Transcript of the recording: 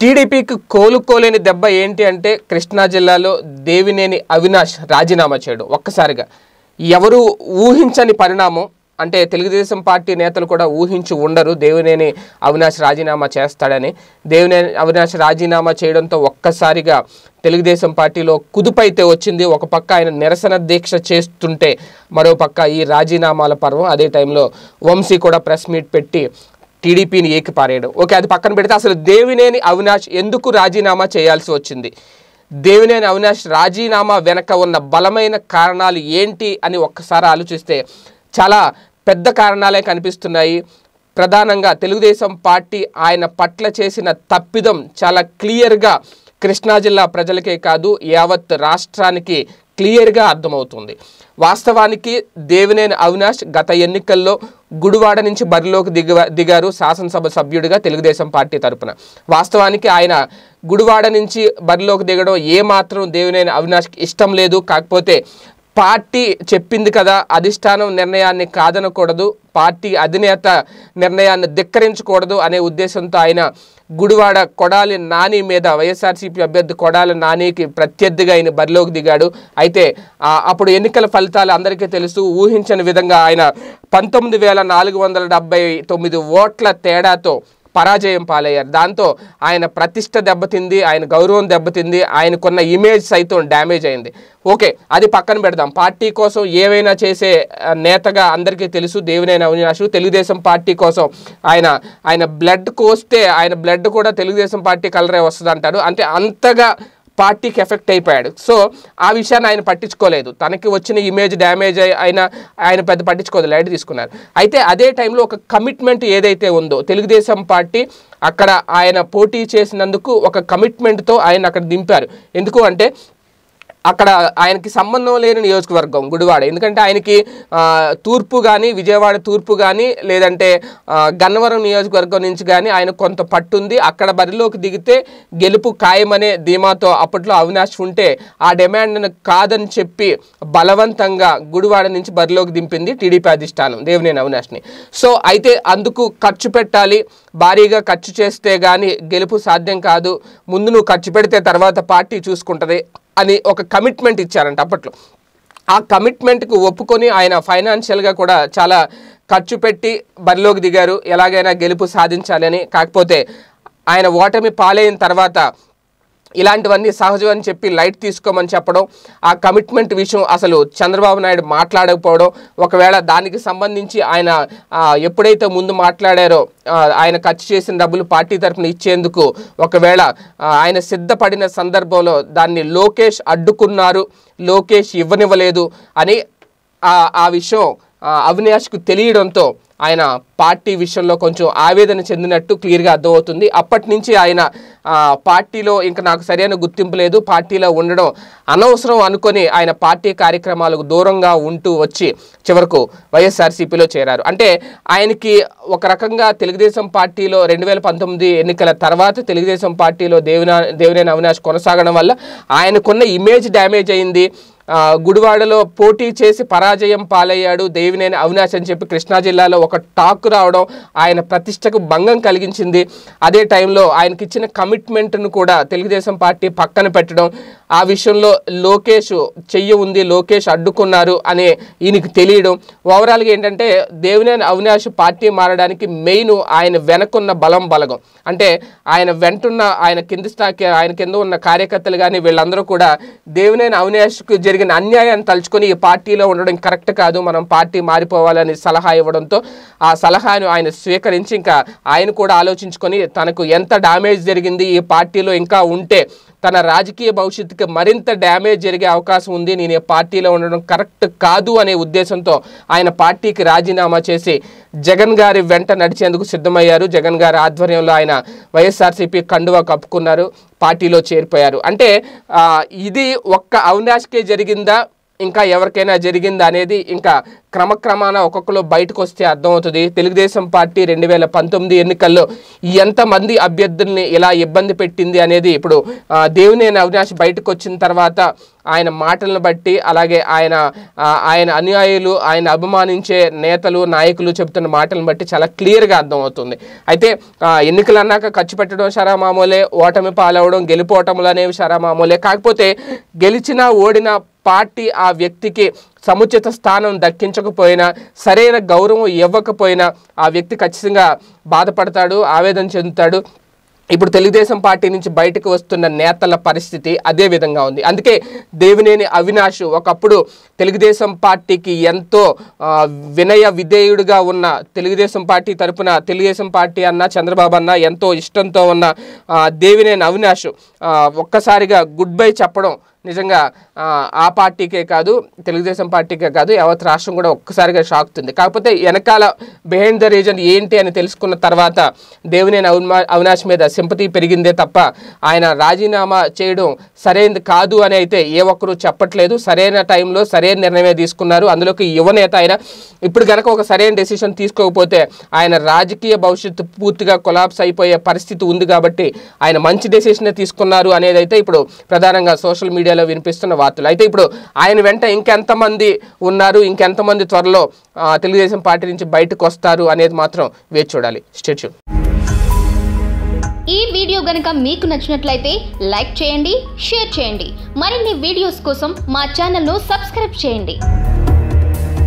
టీడీపీకి కోలుకోలేని దెబ్బ ఏంటి అంటే కృష్ణా జిల్లాలో దేవినేని అవినాష్ రాజీనామా చేయడం ఒక్కసారిగా. ఎవరు ఊహించని పరిణామం అంటే తెలుగుదేశం పార్టీ నేతలు కూడా ఊహించి ఉండరు దేవినేని అవినాష్ రాజీనామా చేస్తాడని. దేవినేని అవినాష్ రాజీనామా చేయడంతో ఒక్కసారిగా తెలుగుదేశం పార్టీలో కుదుపైతే వచ్చింది. ఒక పక్క ఆయన నిరసన దీక్ష చేస్తుంటే మరో పక్క ఈ రాజీనామాల పర్వం. అదే టైంలో వంశీ కూడా ప్రెస్ మీట్ పెట్టి టీడీపీని ఏకిపారేయడం. ఓకే అది పక్కన పెడితే అసలు దేవినేని అవినాష్ ఎందుకు రాజీనామా చేయాల్సి వచ్చింది? దేవినేని అవినాష్ రాజీనామా వెనక ఉన్న బలమైన కారణాలు ఏంటి అని ఒక్కసారి ఆలోచిస్తే చాలా పెద్ద కారణాలే కనిపిస్తున్నాయి. ప్రధానంగా తెలుగుదేశం పార్టీ ఆయన పట్ల చేసిన తప్పిదం చాలా క్లియర్గా కృష్ణా జిల్లా ప్రజలకే కాదు యావత్ రాష్ట్రానికి క్లియర్గా అర్థమవుతుంది. వాస్తవానికి దేవినేని అవినాష్ గత ఎన్నికల్లో గుడివాడ నుంచి బరిలోకి దిగ దిగారు శాసనసభ సభ్యుడిగా తెలుగుదేశం పార్టీ తరపున. వాస్తవానికి ఆయన గుడివాడ నుంచి బరిలోకి దిగడం ఏమాత్రం దేవినేని అవినాష్కి ఇష్టం లేదు. కాకపోతే పార్టీ చెప్పింది కదా అధిష్టానం నిర్ణయాన్ని కాదనకూడదు పార్టీ అధినేత నిర్ణయాన్ని ధిక్కరించకూడదు అనే ఉద్దేశంతో ఆయన గుడివాడ కొడాలి నాని మీద వైఎస్ఆర్సీపీ అభ్యర్థి కొడాలి నానికి ప్రత్యర్థిగా ఆయన బరిలోకి దిగాడు. అయితే అప్పుడు ఎన్నికల ఫలితాలు అందరికీ తెలుసు ఊహించని విధంగా ఆయన పంతొమ్మిది వేల నాలుగు వందల డెబ్బై తొమ్మిది ఓట్ల తేడాతో పరాజయం పాలయ్యారు. దాంతో ఆయన ప్రతిష్ట దెబ్బతింది ఆయన గౌరవం దెబ్బతింది ఆయనకున్న ఇమేజ్ సైతం డ్యామేజ్ అయింది. ఓకే అది పక్కన పెడదాం. పార్టీ కోసం ఏవైనా చేసే నేతగా అందరికీ తెలుసు దేవినేని అవినాష్ తెలుగుదేశం పార్టీ కోసం ఆయన ఆయన బ్లడ్ కోస్తే ఆయన బ్లడ్ కూడా తెలుగుదేశం పార్టీ కలరే వస్తుంది అంటారు అంటే అంతగా పార్టీకి ఎఫెక్ట్ అయిపోయాడు. సో ఆ విషయాన్ని ఆయన పట్టించుకోలేదు. తనకి వచ్చిన ఇమేజ్ డ్యామేజ్ అయి- అయినా ఆయన పెద్ద పట్టించుకోదు లైట్ తీసుకున్నారు. అయితే అదే టైంలో ఒక కమిట్మెంట్ ఏదైతే ఉందో తెలుగుదేశం పార్టీ అక్కడ ఆయన పోటీ చేసినందుకు ఒక కమిట్మెంట్తో ఆయన అక్కడ దింపారు. ఎందుకు అంటే అక్కడ ఆయనకి సంబంధం లేని నియోజకవర్గం గుడివాడ. ఎందుకంటే ఆయనకి తూర్పు కానీ విజయవాడ తూర్పు కానీ లేదంటే గన్నవరం నియోజకవర్గం నుంచి కానీ ఆయన కొంత పట్టుంది. అక్కడ బరిలోకి దిగితే గెలుపు ఖాయమనే ధీమాతో అప్పట్లో అవినాష్ ఉంటే ఆ డిమాండ్ను కాదని చెప్పి బలవంతంగా గుడివాడ నుంచి బరిలోకి దింపింది టీడీపీ అధిష్టానం దేవినేని అవినాష్ని. సో అయితే అందుకు ఖర్చు పెట్టాలి. భారీగా ఖర్చు చేస్తే కానీ గెలుపు సాధ్యం కాదు. ముందు నువ్వు ఖర్చు పెడితే తర్వాత పార్టీ చూసుకుంటుంది అని ఒక కమిట్మెంట్ ఇచ్చారంట అప్పట్లో. ఆ కమిట్మెంట్కు ఒప్పుకొని ఆయన ఫైనాన్షియల్గా కూడా చాలా ఖర్చు పెట్టి బరిలోకి దిగారు. ఎలాగైనా గెలుపు సాధించాలని. కాకపోతే ఆయన ఓటమి పాలైన తర్వాత ఇలాంటివన్నీ సహజం అని చెప్పి లైట్ తీసుకోమని చెప్పడం ఆ కమిట్మెంట్ విషయం అసలు చంద్రబాబు నాయుడు మాట్లాడకపోవడం ఒకవేళ దానికి సంబంధించి ఆయన ఎప్పుడైతే ముందు మాట్లాడారో ఆయన ఖర్చు చేసిన డబ్బులు పార్టీ తరఫున ఇచ్చేందుకు ఒకవేళ ఆయన సిద్ధపడిన సందర్భంలో దాన్ని లోకేష్ అడ్డుకున్నారు లోకేష్ ఇవ్వనివ్వలేదు అని ఆ ఆ విషయం అవినాష్కు తెలియడంతో ఆయన పార్టీ విషయంలో కొంచెం ఆవేదన చెందినట్టు క్లియర్గా అర్థమవుతుంది. అప్పటి నుంచి ఆయన పార్టీలో ఇంకా నాకు సరైన గుర్తింపు లేదు. పార్టీలో ఉండడం అనవసరం అనుకొని ఆయన పార్టీ కార్యక్రమాలకు దూరంగా ఉంటూ వచ్చి చివరకు వైఎస్ఆర్సీపీలో చేరారు. అంటే ఆయనకి ఒక రకంగా తెలుగుదేశం పార్టీలో రెండు వేల పంతొమ్మిది ఎన్నికల తర్వాత తెలుగుదేశం పార్టీలో దేవినా దేవినేని అవినాష్ కొనసాగడం వల్ల ఆయనకున్న ఇమేజ్ డ్యామేజ్ అయింది. గుడివాడలో పోటీ చేసి పరాజయం పాలయ్యాడు దేవినేని అవినాష్ అని చెప్పి కృష్ణా జిల్లాలో ఒక టాక్ రావడం ఆయన ప్రతిష్టకు భంగం కలిగించింది. అదే టైంలో ఆయనకి ఇచ్చిన కమిట్మెంట్ను కూడా తెలుగుదేశం పార్టీ పక్కన పెట్టడం ఆ విషయంలో లోకేష్ చెయ్యి ఉంది లోకేష్ అడ్డుకున్నారు అనే ఈయనకి తెలియడం. ఓవరాల్గా ఏంటంటే దేవినేని అవినాష్ పార్టీ మారడానికి మెయిన్ ఆయన వెనకున్న బలం బలగం. అంటే ఆయన వెంటున్న ఆయన కింది స్థాయి ఆయన కింద ఉన్న కార్యకర్తలు కానీ వీళ్ళందరూ కూడా దేవినేని అవినాష్కు జరిగిన అన్యాయాన్ని తలుచుకొని ఈ పార్టీలో ఉండడం కరెక్ట్ కాదు మనం పార్టీ మారిపోవాలని సలహా ఇవ్వడంతో ఆ సలహాను ఆయన స్వీకరించి ఇంకా ఆయన కూడా ఆలోచించుకొని తనకు ఎంత డ్యామేజ్ జరిగింది ఈ పార్టీలో ఇంకా ఉంటే తన రాజకీయ భవిష్యత్తుకి మరింత డ్యామేజ్ జరిగే అవకాశం ఉంది. నేను పార్టీలో ఉండడం కరెక్ట్ కాదు అనే ఉద్దేశంతో ఆయన పార్టీకి రాజీనామా చేసి జగన్ గారి వెంట నడిచేందుకు సిద్ధమయ్యారు. జగన్ గారి ఆధ్వర్యంలో ఆయన వైఎస్ఆర్సీపీ కండువా కప్పుకున్నారు. పార్టీలో చేరిపోయారు. అంటే ఇది ఒక్క అవినాష్కే జరిగిందా? ఇంకా ఎవరికైనా జరిగిందా అనేది ఇంకా క్రమక్రమాన ఒక్కొక్కరు బయటకు వస్తే అర్థమవుతుంది. తెలుగుదేశం పార్టీ రెండు వేల పంతొమ్మిది ఎన్నికల్లో ఎంతమంది అభ్యర్థుల్ని ఇలా ఇబ్బంది పెట్టింది అనేది ఇప్పుడు దేవినేని అవినాష్ బయటకు వచ్చిన తర్వాత ఆయన మాటలను బట్టి అలాగే ఆయన ఆయన అనుయాయులు ఆయన అభిమానించే నేతలు నాయకులు చెబుతున్న మాటలను బట్టి చాలా క్లియర్గా అర్థమవుతుంది. అయితే ఎన్నికలు అన్నాక ఖర్చు పెట్టడం షరా మామూలే ఓటమి పాలవడం గెలిపోవటములు అనేవి షరా మామూలే కాకపోతే గెలిచినా ఓడినా పార్టీ ఆ వ్యక్తికి సముచిత స్థానం దక్కించకపోయినా సరైన గౌరవం ఇవ్వకపోయినా ఆ వ్యక్తి ఖచ్చితంగా బాధపడతాడు ఆవేదన చెందుతాడు. ఇప్పుడు తెలుగుదేశం పార్టీ నుంచి బయటకు వస్తున్న నేతల పరిస్థితి అదే విధంగా ఉంది. అందుకే దేవినేని అవినాష్ ఒకప్పుడు తెలుగుదేశం పార్టీకి ఎంతో వినయ విధేయుడిగా ఉన్న తెలుగుదేశం పార్టీ తరపున తెలుగుదేశం పార్టీ అన్న చంద్రబాబు అన్న ఎంతో ఇష్టంతో ఉన్న దేవినేని అవినాష్ ఒక్కసారిగా గుడ్ బై చెప్పడం నిజంగా ఆ, పార్టీకే కాదు తెలుగుదేశం పార్టీకే కాదు యావత్ రాష్ట్రం కూడా ఒక్కసారిగా షాక్తుంది కాకపోతే వెనకాల బిహైండ్ ద రీజన్ ఏంటి అని తెలుసుకున్న తర్వాత దేవినేని అవినా- అవినాష్ మీద సింపతి పెరిగిందే తప్ప ఆయన రాజీనామా చేయడం సరైనది కాదు అని అయితే ఏ ఒక్కరూ చెప్పట్లేదు. సరైన టైంలో సరైన నిర్ణయమే తీసుకున్నారు. అందులోకి యువనేత ఆయన ఇప్పుడు కనుక ఒక సరైన డెసిషన్ తీసుకోకపోతే ఆయన రాజకీయ భవిష్యత్తు పూర్తిగా కొలాప్స్ అయిపోయే పరిస్థితి ఉంది కాబట్టి ఆయన మంచి డెసిషనే తీసుకున్నారు అనేది అయితే ఇప్పుడు ప్రధానంగా సోషల్ మీడియా మీడియాలో వినిపిస్తున్న వార్తలు. అయితే ఇప్పుడు ఆయన వెంట ఇంకెంతమంది ఉన్నారు ఇంకెంతమంది త్వరలో తెలుగుదేశం పార్టీ నుంచి బయటకు వస్తారు అనేది మాత్రం వేచి చూడాలి. స్టేట్ ఈ వీడియో గనుక మీకు నచ్చినట్లయితే లైక్ చేయండి షేర్ చేయండి. మరిన్ని వీడియోస్ కోసం మా ఛానల్ను సబ్స్క్రైబ్ చేయండి.